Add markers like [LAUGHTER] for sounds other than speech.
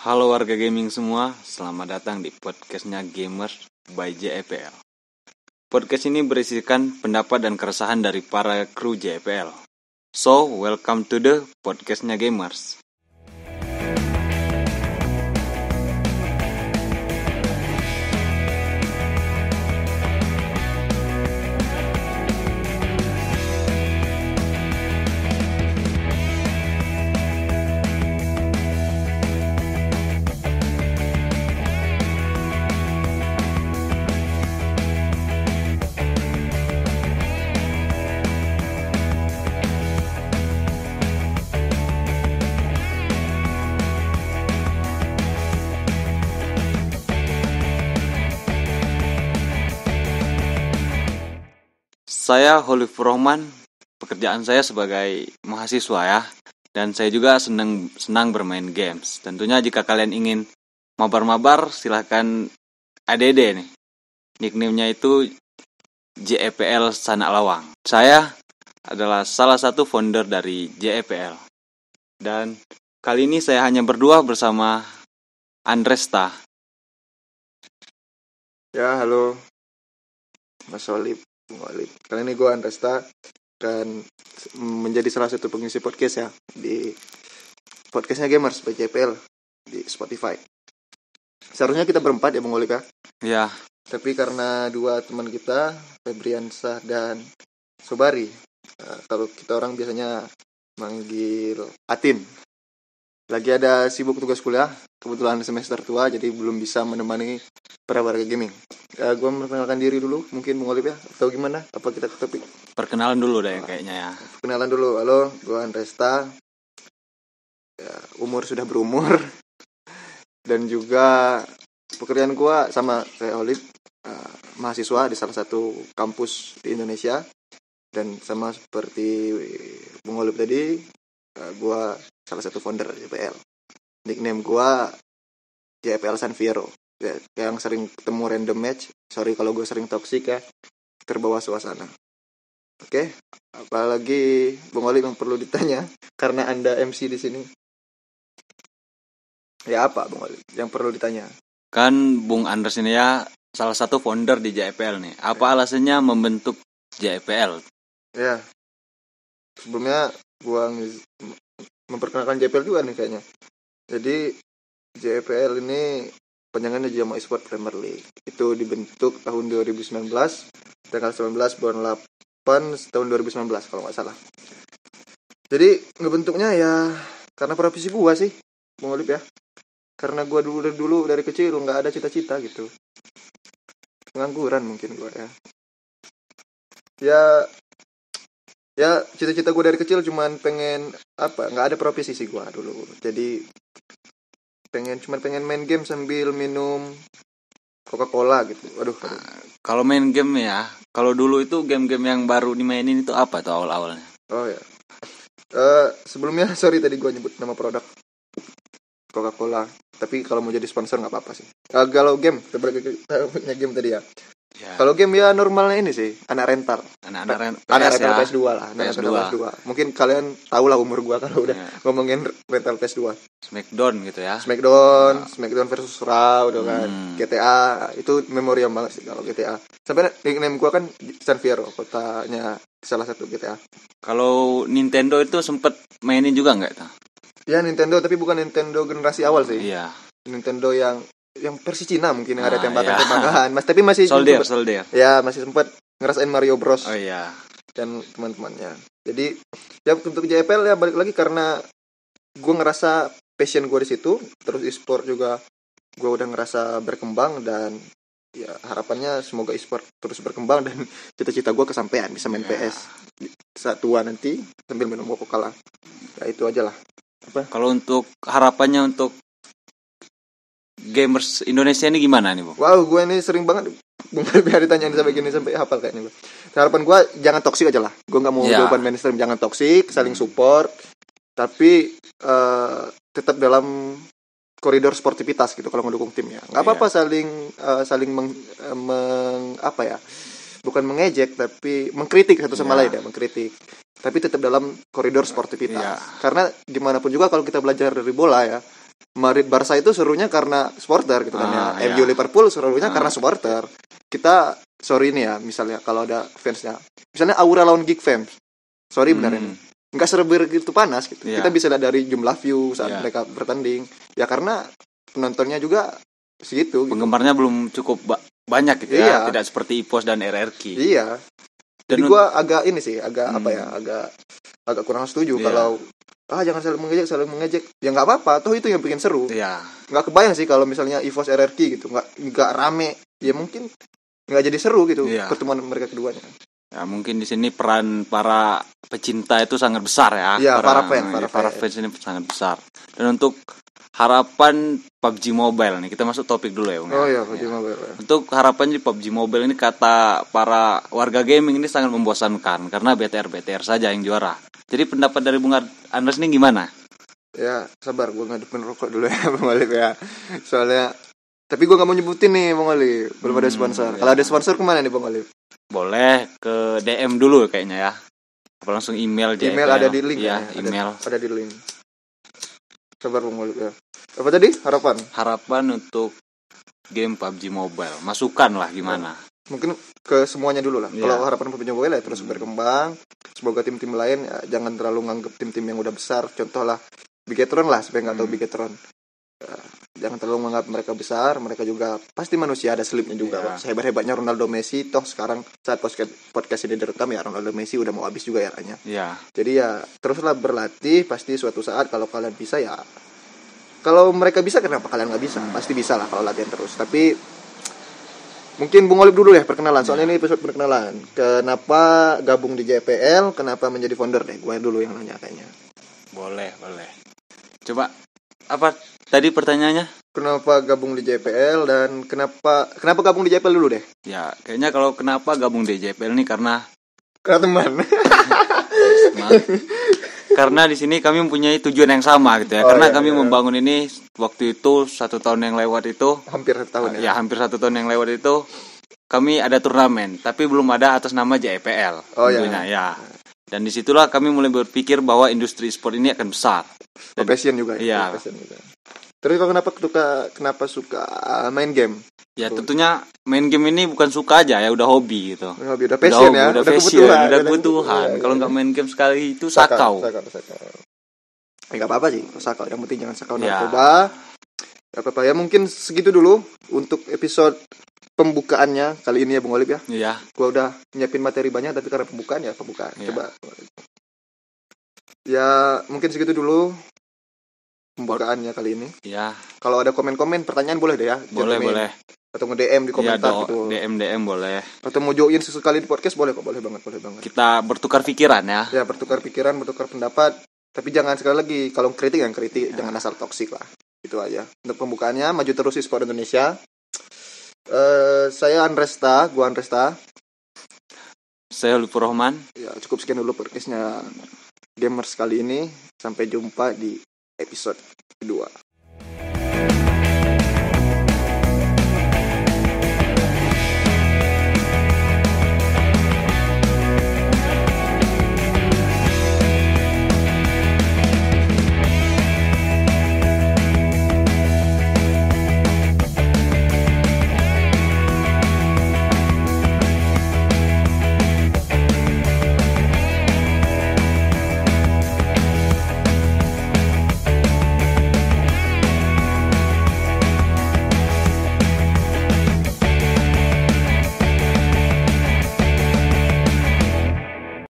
Halo warga gaming semua, selamat datang di podcastnya Gamers by JEPL. Podcast ini berisikan pendapat dan keresahan dari para kru JEPL. So, welcome to the podcastnya Gamers. Saya Holif Rohman, pekerjaan saya sebagai mahasiswa ya, dan saya juga senang senang bermain games. Tentunya jika kalian ingin mabar-mabar, silahkan ADD nih. Nickname-nya itu JEPL Sanak Lawang. Saya adalah salah satu founder dari JEPL. Dan kali ini saya hanya berdua bersama Andresta. Ya, halo. Mas Olip, Bung Olip. Kali ini gue Andresta dan menjadi salah satu pengisi podcast ya di podcastnya Gamers by JPL di Spotify. Seharusnya kita berempat ya Bung Olip ya. Ya, Tapi karena dua teman kita, Febriansah dan Sobari, eh, kalau kita orang biasanya manggil Atin. Lagi ada sibuk tugas kuliah, kebetulan semester tua jadi belum bisa menemani para warga gaming. Eh, gue memperkenalkan diri dulu, mungkin Bung Olip ya, atau gimana? Apa kita ke topik? perkenalan dulu deh kayaknya ya. Kenalan dulu, halo, gue Andresta. Ya, umur sudah berumur. [LAUGHS] Dan juga pekerjaan gue sama kayak Olip, eh, mahasiswa di salah satu kampus di Indonesia. Dan sama seperti Bung Olip tadi, eh, gue salah satu founder JPL. Nickname gue JPL San Fierro. Ya, yang sering ketemu random match. Sorry kalau gue sering toxic ya. Terbawa suasana. Oke, apalagi Bung Oli yang perlu ditanya [LAUGHS] karena Anda MC di sini. Ya apa Bung Oli yang perlu ditanya? Kan Bung Anders ini ya salah satu founder di JPL nih. Apa alasannya membentuk JPL? Ya. Sebelumnya gua memperkenalkan JPL juga nih kayaknya. Jadi JPL ini panjangannya Jama Esport Premier League. Itu dibentuk tahun 2019 tanggal 19 bulan 8 tahun 2019 kalau nggak salah. Jadi ngebentuknya ya karena profesi gua sih, Bung Olip ya. Karena gua dulu dari dulu dari kecil nggak ada cita-cita gitu. Pengangguran mungkin gua ya. Ya ya cita-cita gue dari kecil cuman pengen apa nggak ada profesi sih gue dulu. Jadi pengen cuman pengen main game sambil minum Coca Cola gitu aduh, aduh. Kalau main game ya, kalau dulu itu game-game yang baru dimainin itu apa tuh awal-awalnya? oh ya. Eh, sebelumnya [LAUGHS] sorry tadi gue nyebut nama produk Coca Cola tapi kalau mau jadi sponsor nggak apa-apa sih. Eh, kalau game kita game tadi Ya, kalau game ya normalnya ini sih anak rental anak-anak ren- anak PS rental ya. PS2 lah anak PS2. rental PS2 mungkin kalian tahu lah umur gua kalau udah Ya, ngomongin rental PS2 Smackdown gitu ya. Smackdown, Smackdown versus Raw udah kan. Hmm. GTA itu memorial banget sih kalau GTA. Sampai nickname gua kan San Fierro, kotanya salah satu GTA. Kalau Nintendo itu sempet mainin juga nggak tuh? Ya Nintendo tapi bukan Nintendo generasi awal sih. Iya. Nintendo yang yang versi Cina mungkin yang ada Ah, tembakan-tembakan. Mas tapi masih Soldier, sempet- soldier. Ya, masih sempat ngerasain Mario Bros Oh iya. dan teman-temannya. Jadi ya untuk JPL ya balik lagi karena gua ngerasa passion gua di situ, terus e-sport juga gua udah ngerasa berkembang dan ya harapannya semoga e-sport terus berkembang dan [LAUGHS] cita-cita gua kesampaian bisa main Ya. PS saat tua nanti sambil minum Coca-Cola. Ya itu aja lah. Kalau untuk harapannya untuk gamers Indonesia ini gimana nih, Bu? Wow, gue ini sering banget Bung biar ditanyain sampai gini sampai hafal kayaknya gue. Harapan gue jangan toksik aja lah. Gue nggak mau Ya. jawaban mainstream jangan toksik, saling support, tapi eh, tetap dalam koridor sportivitas gitu kalau ngedukung tim ya. Nggak apa-apa saling eh, saling meng, eh, meng- apa ya? Bukan mengejek tapi mengkritik satu sama Ya. lain ya, mengkritik. Tapi tetap dalam koridor sportivitas. Ya. Karena gimana pun juga kalau kita belajar dari bola ya, Madrid Barca itu serunya karena supporter gitu kan Ah, ya. iya. MU Liverpool serunya Ah. karena supporter. Kita sorry nih ya misalnya kalau ada fansnya. Misalnya Aura lawan Geek Fans. Sorry benar ini. Hmm, Nggak sebegitu panas gitu. Iya. Kita bisa lihat dari jumlah view saat Iya. mereka bertanding. Ya karena penontonnya juga segitu gitu. penggemarnya belum cukup ba- banyak gitu Iya. ya tidak seperti IPOS dan RRQ Iya. Jadi Dan gua agak ini sih, agak Hmm. apa ya, agak agak kurang setuju Iya. kalau ah jangan saling mengejek, saling mengejek. Ya nggak apa-apa, toh itu yang bikin seru. ya Nggak kebayang sih kalau misalnya EVOS RRQ gitu, nggak nggak rame. Ya mungkin nggak jadi seru gitu Iya. pertemuan mereka keduanya. ya mungkin di sini peran para pecinta itu sangat besar ya Iya, para fans, ya, para fans ini sangat besar dan untuk harapan PUBG Mobile nih kita masuk topik dulu ya Bung, ya. Oh iya, Ya. PUBG Mobile. ya. Untuk harapan di PUBG Mobile ini kata para warga gaming ini sangat membosankan karena BTR BTR saja yang juara. Jadi pendapat dari Bung Andres ini gimana? Ya, sabar gua ngadepin rokok dulu ya [LAUGHS] Bang Alif ya. Soalnya tapi gua nggak mau nyebutin nih Bang Alif, belum ada Hmm, sponsor. iya. Kalau ada sponsor ke mana nih Bang Alif? Boleh ke DM dulu kayaknya ya. Apa langsung email aja. Email ada di link ya. ya, ada- email. Ada di link. Sabar Bang Alif ya. Apa tadi? Harapan. Harapan untuk game PUBG Mobile. Masukan lah gimana. Mungkin ke semuanya dulu lah. Iya. Kalau harapan PUBG Mobile ya terus berkembang. Semoga tim-tim lain ya, jangan terlalu nganggep tim-tim yang udah besar. Contoh lah Bigetron lah, supaya nggak tahu Hmm. Bigetron. Ya, jangan terlalu menganggap mereka besar. Mereka juga pasti manusia ada selipnya juga. Iya. Pak. Sehebat hebatnya Ronaldo Messi, toh sekarang saat podcast podcast ini direkam ya Ronaldo Messi udah mau habis juga ya eranya. Ya. Jadi ya teruslah berlatih. Pasti suatu saat kalau kalian bisa ya. Kalau mereka bisa kenapa kalian nggak bisa? Pasti bisa lah kalau latihan terus. Tapi mungkin Bung Olip dulu ya perkenalan. Soalnya ini episode perkenalan. Kenapa gabung di JPL? Kenapa menjadi founder deh? Gue dulu yang nanya kayaknya. Boleh, boleh. Coba apa tadi pertanyaannya? Kenapa gabung di JPL dan kenapa kenapa gabung di JPL dulu deh? Ya, kayaknya kalau kenapa gabung di JPL ini karena Karena teman. Karena di sini kami mempunyai tujuan yang sama gitu ya. Oh, karena iya, kami iya. membangun ini waktu itu satu tahun yang lewat itu, Hampir satu tahun ya. ya hampir satu tahun yang lewat itu kami ada turnamen, tapi belum ada atas nama JPL. Oh, iya. tentunya, ya. Dan di situlah kami mulai berpikir bahwa industri sport ini akan besar. Dan- Passion juga ya. Iya. Juga. Terus kenapa suka kenapa suka main game? Ya tentunya main game ini bukan suka aja ya, udah hobi gitu. Hobi udah passion udah, ya, udah passion, kebutuhan, udah kebutuhan. Iya, Kalau iya. nggak main game sekali itu sakau. sakau, sakau. Eh, nggak apa-apa sih, sakau. Yang penting jangan sakau Ya. narkoba. Gak apa-apa ya, mungkin segitu dulu untuk episode pembukaannya kali ini ya Bung Olip ya. Iya, Gua udah nyiapin materi banyak tapi karena pembukaan ya pembukaan. Iya. Coba. Ya mungkin segitu dulu pembukaannya kali ini. iya, Kalau ada komen-komen, pertanyaan boleh deh ya. boleh Jangan boleh. Atau nge-DM di Iya, komentar do- gitu. DM DM boleh. Atau mau join sesekali di podcast boleh kok, boleh banget, boleh banget. Kita bertukar pikiran ya. ya bertukar pikiran bertukar pendapat tapi jangan sekali lagi kalau kritik yang kritik jangan asal toksik lah. Itu aja. Untuk pembukaannya maju terus di sport Indonesia. Eh saya Andresta gua Andresta Saya Lutfur Rahman. ya cukup sekian dulu podcastnya. Gamers kali ini sampai jumpa di episode kedua